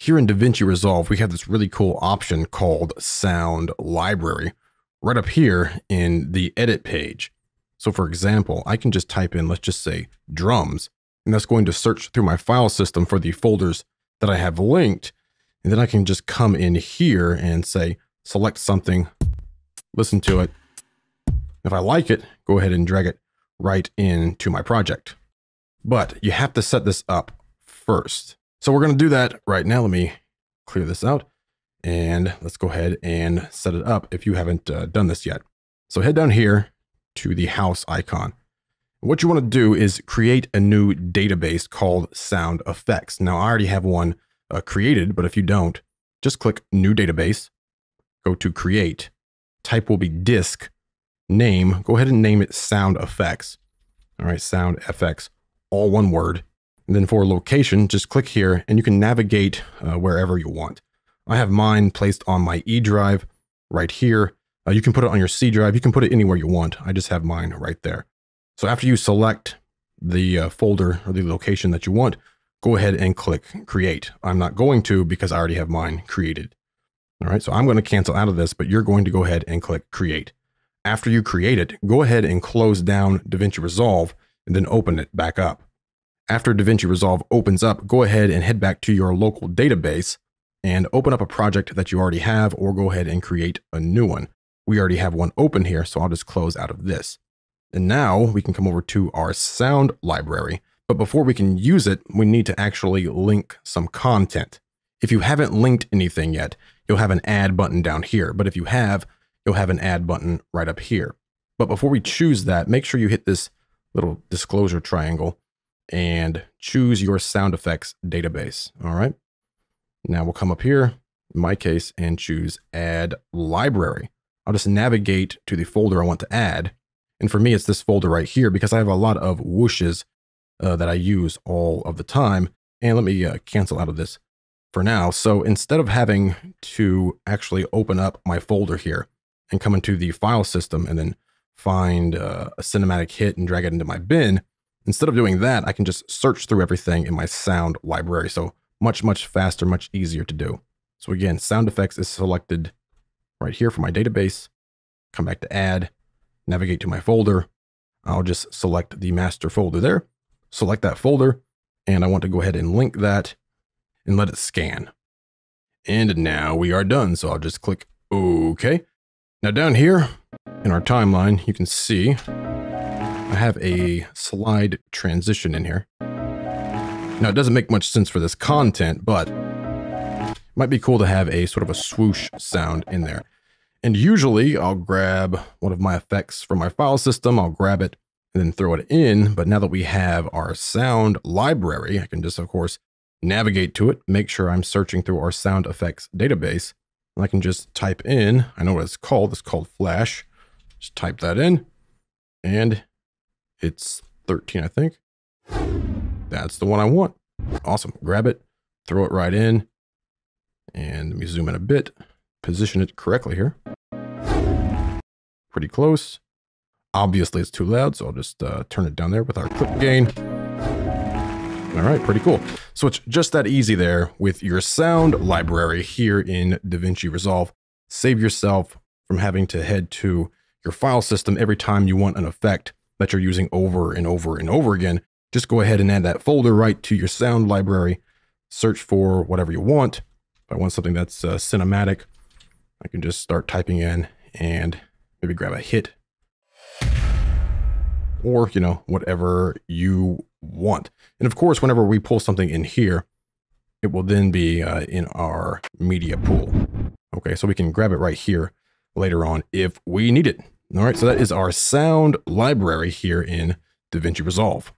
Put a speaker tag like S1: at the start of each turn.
S1: here in DaVinci Resolve, we have this really cool option called Sound Library right up here in the edit page. So for example, I can just type in, let's just say drums, and that's going to search through my file system for the folders that I have linked. And then I can just come in here and say, select something, listen to it. If I like it, go ahead and drag it right into my project. But you have to set this up first. So we're going to do that right now. Let me clear this out and let's go ahead and set it up if you haven't uh, done this yet. So head down here to the house icon. What you want to do is create a new database called sound effects. Now I already have one uh, created, but if you don't, just click new database, go to create, type will be disk, name, go ahead and name it sound effects. All right, sound FX, all one word. And then for location, just click here and you can navigate uh, wherever you want. I have mine placed on my E drive right here. Uh, you can put it on your C drive. You can put it anywhere you want. I just have mine right there. So after you select the uh, folder or the location that you want, go ahead and click create. I'm not going to because I already have mine created. All right, so I'm going to cancel out of this, but you're going to go ahead and click create. After you create it, go ahead and close down DaVinci Resolve and then open it back up. After DaVinci Resolve opens up, go ahead and head back to your local database and open up a project that you already have or go ahead and create a new one. We already have one open here, so I'll just close out of this. And now we can come over to our sound library. But before we can use it, we need to actually link some content. If you haven't linked anything yet, you'll have an add button down here. But if you have, you'll have an add button right up here. But before we choose that, make sure you hit this little disclosure triangle and choose your sound effects database. All right. Now we'll come up here, in my case, and choose add library. I'll just navigate to the folder I want to add. And for me, it's this folder right here because I have a lot of whooshes uh, that I use all of the time. And let me uh, cancel out of this for now. So instead of having to actually open up my folder here and come into the file system and then find uh, a cinematic hit and drag it into my bin, instead of doing that, I can just search through everything in my sound library. So much, much faster, much easier to do. So again, sound effects is selected right here for my database. Come back to add, navigate to my folder. I'll just select the master folder there, select that folder, and I want to go ahead and link that and let it scan. And now we are done. So I'll just click OK. Now down here in our timeline, you can see have a uh-huh. slide transition in here. Now, it doesn't make much sense for this content, but it might be cool to have a sort of a swoosh sound in there. And usually I'll grab one of my effects from my file system, I'll grab it and then throw it in. But now that we have our sound library, I can just, of course, navigate to it, make sure I'm searching through our sound effects database. And I can just type in, I know what it's called, it's called Flash. Just type that in and it's 13, I think. That's the one I want. Awesome. Grab it, throw it right in, and let me zoom in a bit, position it correctly here. Pretty close. Obviously, it's too loud, so I'll just uh, turn it down there with our clip gain. All right, pretty cool. So it's just that easy there with your sound library here in DaVinci Resolve. Save yourself from having to head to your file system every time you want an effect that you're using over and over and over again just go ahead and add that folder right to your sound library. Search for whatever you want. If I want something that's uh, cinematic, I can just start typing in and maybe grab a hit or, you know, whatever you want. And of course, whenever we pull something in here, it will then be uh, in our media pool. Okay, so we can grab it right here later on if we need it. All right, so that is our sound library here in DaVinci Resolve.